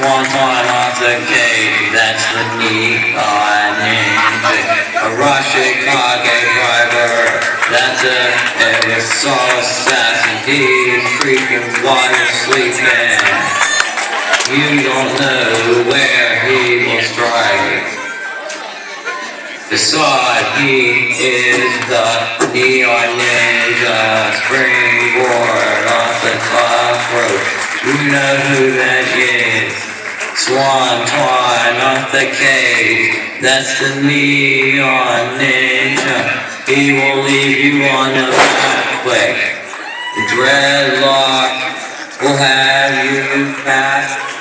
Swanton off the cage, that's the neon ninja. A Rashikage driver, that's a aerosol assassin. He's creeping while you're sleeping. You don't know where he will strike. Beside he is the neon ninja springboard off the top rope. You know who that is. Swanton off the cage. That's the neon ninja. He will leave you on the back quick. The dreadlock will have you fast